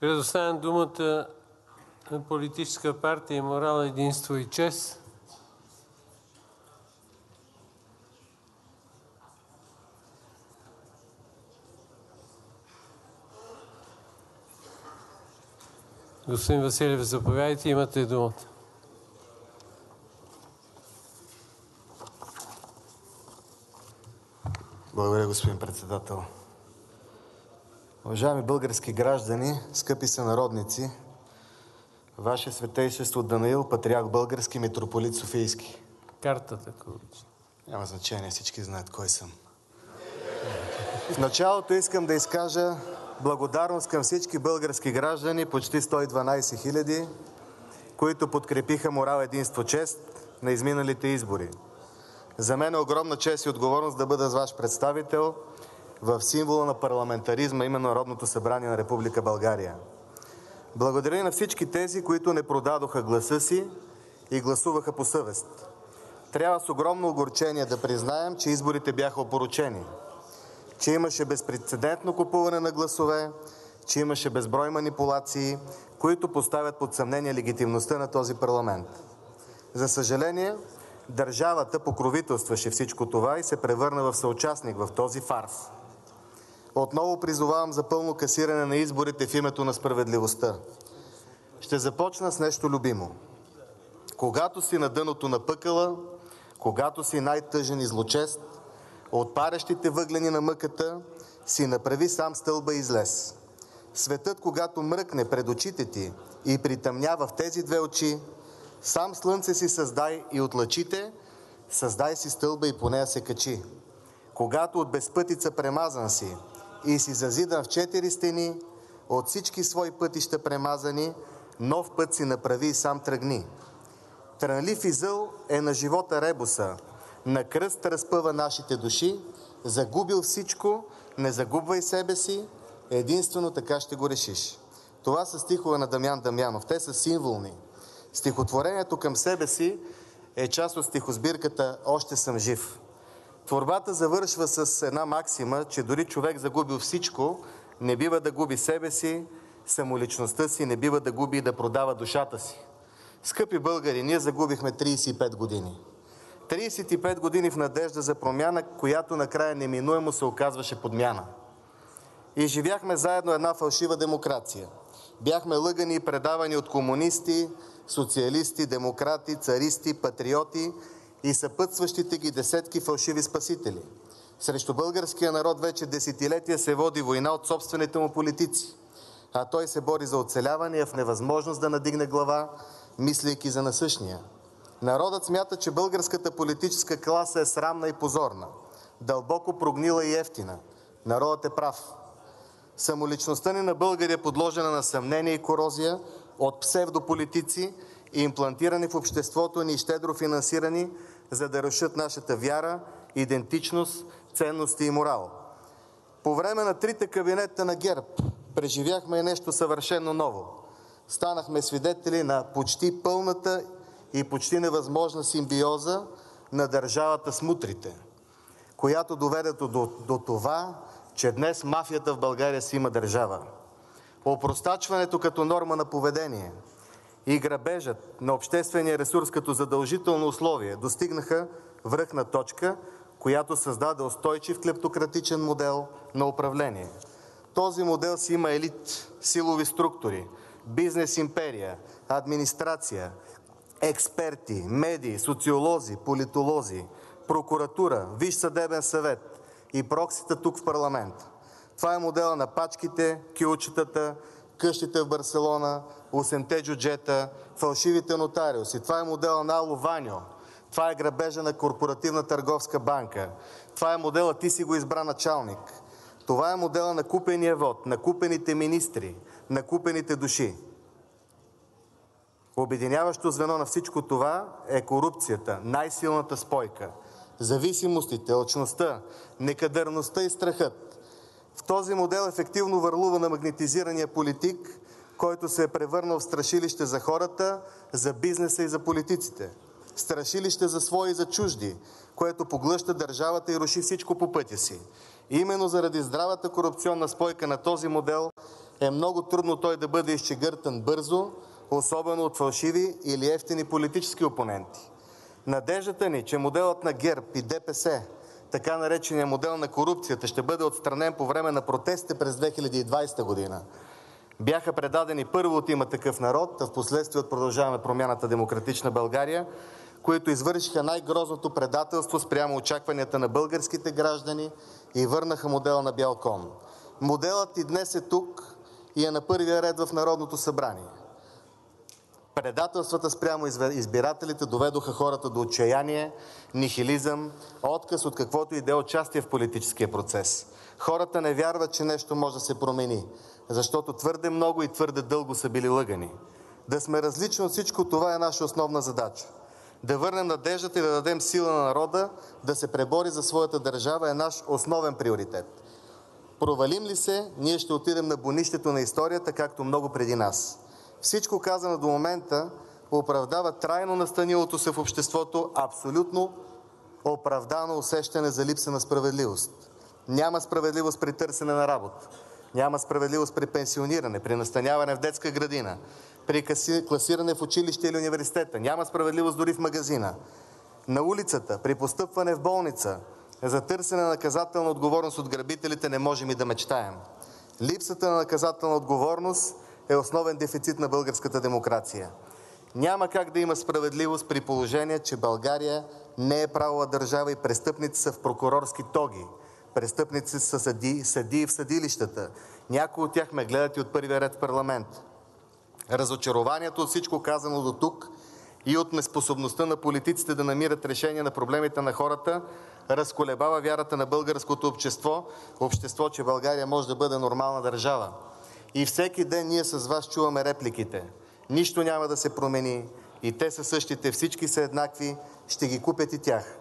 Предоставям думата на Политическа партия „Морал, единство и чест“. Господин Василев, заповядайте, имате думата. Благодаря, господин Председател. Уважаеми български граждани, скъпи сънародници, Ваше Светейшество Данаил, патриарх български, митрополит Софийски. Картата, ако. Няма значение, всички знаят кой съм. В началото искам да изкажа благодарност към всички български граждани, почти 112 хиляди, които подкрепиха морал, единство, чест на изминалите избори. За мен е огромна чест и отговорност да бъда с Ваш представител в символа на парламентаризма, именно Народното събрание на Република България. Благодаря и на всички тези, които не продадоха гласа си и гласуваха по съвест. Трябва с огромно огорчение да признаем, че изборите бяха опорочени, че имаше безпрецедентно купуване на гласове, че имаше безброй манипулации, които поставят под съмнение легитимността на този парламент. За съжаление, държавата покровителстваше всичко това и се превърна в съучастник в този фарс. Отново призовавам за пълно касиране на изборите в името на справедливостта. Ще започна с нещо любимо. Когато си на дъното на пъкъла, когато си най-тъжен и злочест, от парещите въглени на мъката си направи сам стълба и излез. Светът, когато мръкне пред очите ти и притъмнява в тези две очи, сам слънце си създай и от лъчите създай си стълба и по нея се качи. Когато от безпътица премазан си и си зазидан в четири стени, от всички свои пътища премазани, нов път си направи и сам тръгни. Трънлив и зъл е на живота ребуса, на кръст разпъва нашите души, загубил всичко, не загубвай себе си, единствено така ще го решиш. Това са стихове на Дамян Дамянов. Те са символни. Стихотворението към себе си е част от стихосбирката Още съм жив. Творбата завършва с една максима, че дори човек загубил всичко, не бива да губи себе си, самоличността си, не бива да губи и да продава душата си. Скъпи българи, ние загубихме 35 години. 35 години в надежда за промяна, която накрая неминуемо се оказваше подмяна. И живяхме заедно една фалшива демокрация. Бяхме лъгани и предавани от комунисти, социалисти, демократи, царисти, патриоти и съпътстващите ги десетки фалшиви спасители. Срещу българския народ вече десетилетия се води война от собствените му политици, а той се бори за оцеляване в невъзможност да надигне глава, мислейки за насъщния. Народът смята, че българската политическа класа е срамна и позорна, дълбоко прогнила и ефтина. Народът е прав. Самоличността ни на българи е подложена на съмнение и корозия от псевдополитици, имплантирани в обществото ни и щедро финансирани, за да рушат нашата вяра, идентичност, ценности и морал. По време на трите кабинета на ГЕРБ преживяхме нещо съвършено ново. Станахме свидетели на почти пълната и почти невъзможна симбиоза на държавата с мутрите, която доведе до, до това, че днес мафията в България си има държава. Опростачването като норма на поведение и грабежът на обществения ресурс като задължително условие достигнаха връхна точка, която създаде устойчив клептократичен модел на управление. Този модел си има елит, силови структури, бизнес империя, администрация, експерти, медии, социолози, политолози, прокуратура, Висш съдебен съвет и проксита тук в парламента. Това е модела на пачките, кюлчетата, къщите в Барселона, 8-те джуджета, фалшивите нотариуси. Това е модела на Ало Ваньо. Това е грабежа на Корпоративна търговска банка. Това е модела ти си го избра началник. Това е модела на купения вод, на купените министри, на купените души. Обединяващо звено на всичко това е корупцията, най-силната спойка. Зависимостите, алчността, некадърността и страхът. В този модел ефективно върлува на магнетизирания политик, който се е превърнал в страшилище за хората, за бизнеса и за политиците. Страшилище за свои и за чужди, което поглъща държавата и руши всичко по пътя си. И именно заради здравата корупционна спойка на този модел е много трудно той да бъде изчегъртан бързо, особено от фалшиви или ефтини политически опоненти. Надеждата ни, че моделът на ГЕРБ и ДПС, така наречения модел на корупцията, ще бъде отстранен по време на протестите през 2020 година, бяха предадени първо от „Има такъв народ“, а впоследствие от „Продължаваме Промяната – Демократична България“, които извършиха най-грозното предателство спрямо очакванията на българските граждани и върнаха модела на бял кон. Моделът и днес е тук и е на първия ред в Народното събрание. Предателствата спрямо избирателите доведоха хората до отчаяние, нихилизъм, отказ от каквото и да е участие в политическия процес. Хората не вярват, че нещо може да се промени, защото твърде много и твърде дълго са били лъгани. Да сме различни от всичко това е наша основна задача. Да върнем надеждата и да дадем сила на народа да се пребори за своята държава е наш основен приоритет. Провалим ли се, ние ще отидем на бунището на историята, както много преди нас. Всичко казано до момента оправдава трайно настанилото се в обществото абсолютно оправдано усещане за липса на справедливост. Няма справедливост при търсене на работа, няма справедливост при пенсиониране, при настаняване в детска градина, при класиране в училище или университета, няма справедливост дори в магазина, на улицата, при постъпване в болница, за търсене на наказателна отговорност от грабителите не можем и да мечтаем. Липсата на наказателна отговорност е основен дефицит на българската демокрация. Няма как да има справедливост, при положение че България не е правова държава и престъпници са в прокурорски тоги, престъпници са съдии в съдилищата, някои от тях ме гледат и от първия ред в парламента. Разочарованието от всичко казано до тук и от неспособността на политиците да намират решение на проблемите на хората разколебава вярата на българското общество, общество, че България може да бъде нормална държава. И всеки ден ние с Вас чуваме репликите: „Нищо няма да се промени, и те са същите, всички са еднакви, ще ги купят и тях“.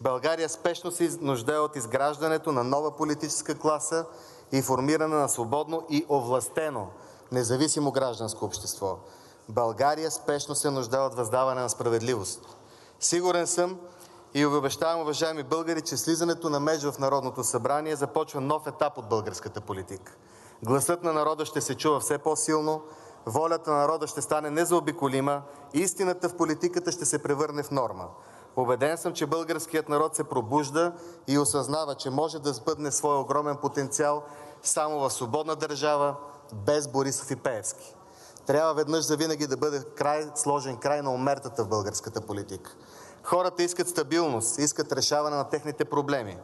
България спешно се нуждае от изграждането на нова политическа класа и формиране на свободно и овластено независимо гражданско общество. България спешно се нуждае от въздаване на справедливост. Сигурен съм и обещавам, уважаеми българи, че слизането на меж в Народното събрание започва нов етап от българската политика. Гласът на народа ще се чува все по-силно, волята на народа ще стане незаобиколима, истината в политиката ще се превърне в норма. Убеден съм, че българският народ се пробужда и осъзнава, че може да сбъдне своя огромен потенциал само в свободна държава, без Борисов и Пеевски. Трябва веднъж завинаги да бъде сложен край на омертата в българската политика. Хората искат стабилност, искат решаване на техните проблеми.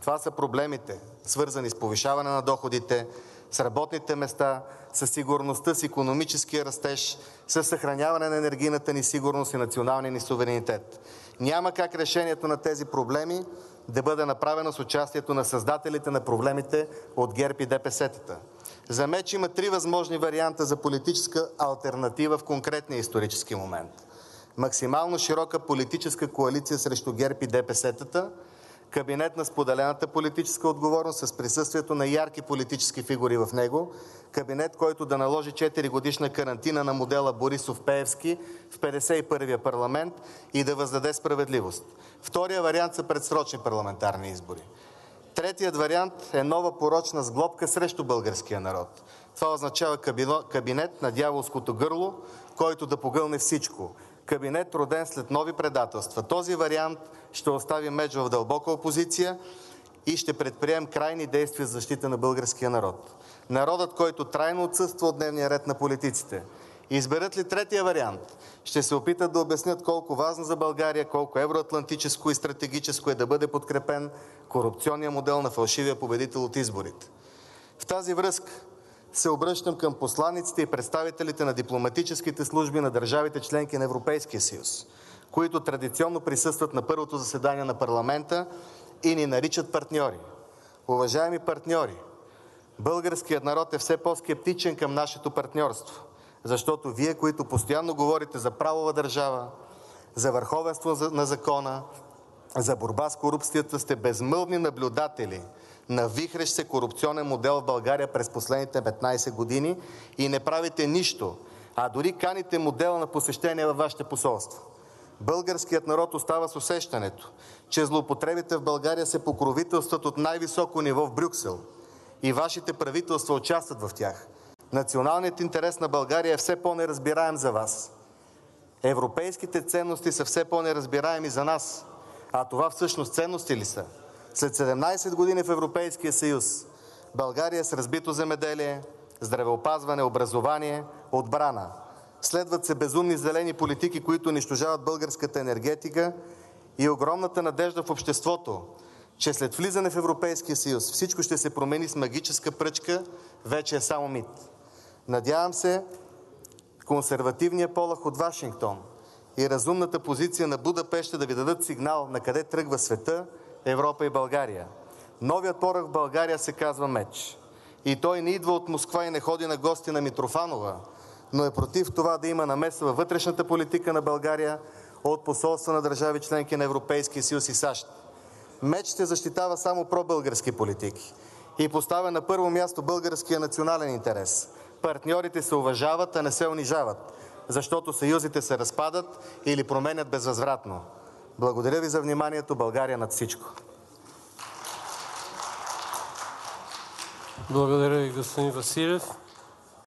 Това са проблемите, свързани с повишаване на доходите, с работните места, със сигурността, с икономическия растеж, със съхраняване на енергийната ни сигурност и националния ни суверенитет. Няма как решението на тези проблеми да бъде направено с участието на създателите на проблемите от ГЕРБ и ДПС-тата. За меч има три възможни варианта за политическа алтернатива в конкретния исторически момент: максимално широка политическа коалиция срещу ГЕРБ и ДПС-тата, кабинет на споделената политическа отговорност с присъствието на ярки политически фигури в него, кабинет, който да наложи 4-годишна карантина на модела Борисов – Пеевски в 51-вия парламент и да въздаде справедливост. Вторият вариант са предсрочни парламентарни избори. Третият вариант е нова порочна сглобка срещу българския народ. Това означава кабинет на дяволското гърло, който да погълне всичко. Кабинет, роден след нови предателства. Този вариант ще остави меч в дълбока опозиция и ще предприемем крайни действия за защита на българския народ. Народът, който трайно отсъства от дневния ред на политиците. Изберат ли третия вариант, ще се опитат да обяснят колко важно за България, колко евроатлантическо и стратегическо е да бъде подкрепен корупционният модел на фалшивия победител от изборите. В тази връзка се обръщам към посланиците и представителите на дипломатическите служби на държавите – членки на Европейския съюз, които традиционно присъстват на първото заседание на парламента и ни наричат партньори. Уважаеми партньори, българският народ е все по-скептичен към нашето партньорство, защото Вие, които постоянно говорите за правова държава, за върховенство на закона, за борба с корупцията, сте безмълвни наблюдатели на вихрещ се корупционен модел в България през последните 15 години и не правите нищо, а дори каните модела на посещение във Вашите посолства. Българският народ остава с усещането, че злоупотребите в България се покровителстват от най-високо ниво в Брюксел и Вашите правителства участват в тях. Националният интерес на България е все по-неразбираем за Вас. Европейските ценности са все по-неразбираеми за нас. А това всъщност ценности ли са? След 17 години в Европейския съюз България с разбито земеделие, здравеопазване, образование, отбрана. Следват се безумни зелени политики, които унищожават българската енергетика и огромната надежда в обществото, че след влизане в Европейския съюз всичко ще се промени с магическа пръчка, вече е само мит. Надявам се консервативния полъх от Вашингтон и разумната позиция на Будапеща да ви дадат сигнал на къде тръгва света, Европа и България. Новият поръх в България се казва меч. И той не идва от Москва и не ходи на гости на Митрофанова, но е против това да има намеса във вътрешната политика на България от посолства на държави членки на Европейския съюз и САЩ. Меч ще защитава само пробългарски политики и поставя на първо място българския национален интерес. Партньорите се уважават, а не се унижават, защото съюзите се разпадат или променят безвъзвратно. Благодаря ви за вниманието. България над всичко! Благодаря ви, господин Василев.